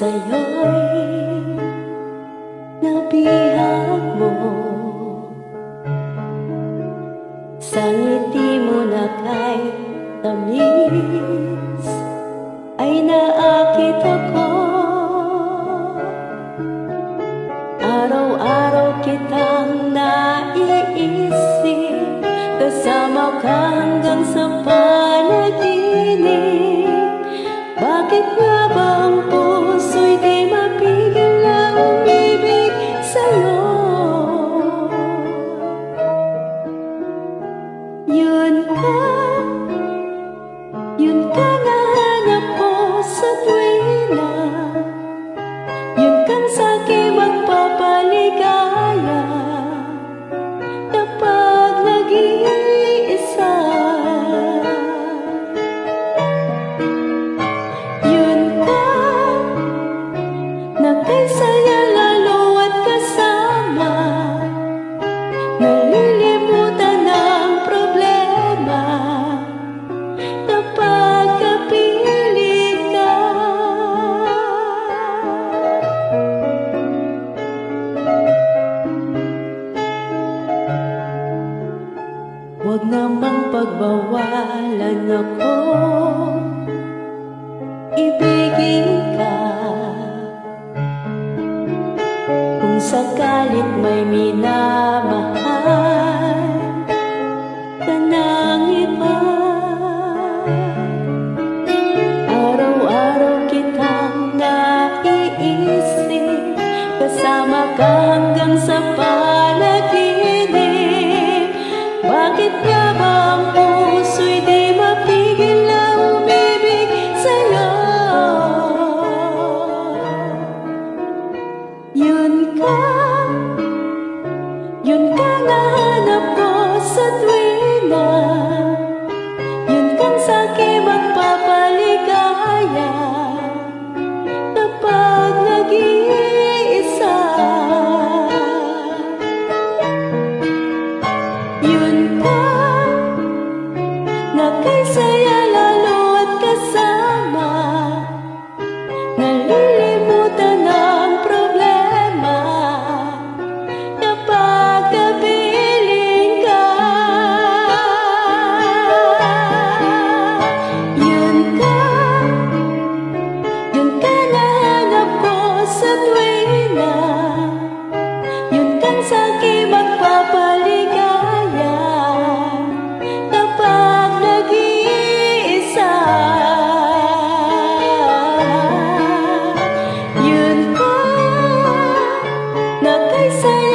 sa'yo'y nabihag mo. Sa ngiti mo na kay tamis ay naakit ako. Araw-araw kitang naiisip Kasama ka hanggang sa panaginip. Bakit nga ba ang love. pagbawalan ako Ibigin ka. Kung sakalit may minamahal Na ng iba Araw-araw kitang naiisip Kasama ka hanggang sa panaginip. Bakit nga say